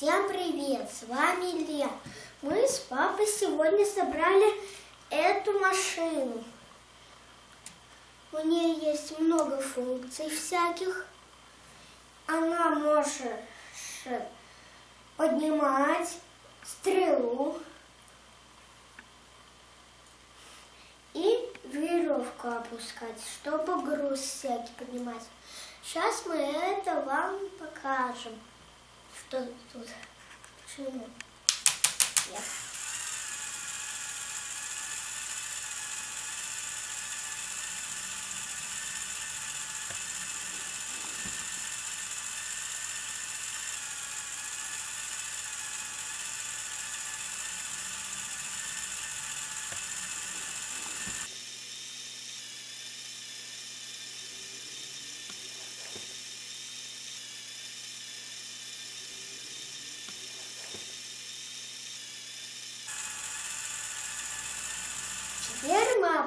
Всем привет! С вами Илья. Мы с папой сегодня собрали эту машину. У нее есть много функций всяких. Она может поднимать стрелу и веревку опускать, чтобы груз всякий поднимать. Сейчас мы это вам покажем. Что тут? Почему? Нет.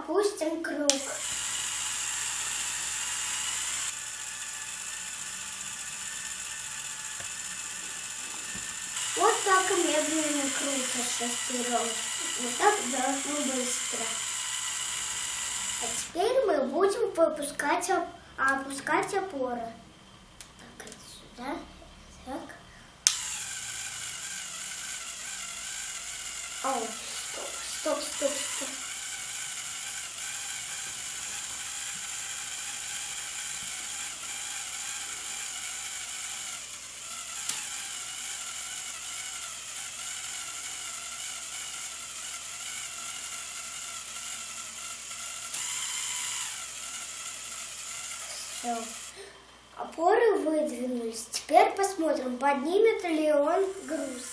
опустим круг. Вот так медленно крутят шестером. Вот так должно быстро. А теперь мы будем выпускать, опускать опоры. Так, это сюда. Так. О, стоп, стоп, стоп, стоп. Опоры выдвинулись. Теперь посмотрим, поднимет ли он груз.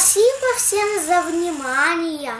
Спасибо всем за внимание.